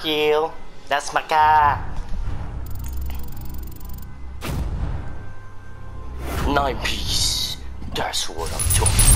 Fuck you. That's my car. Nine piece. That's what I'm talking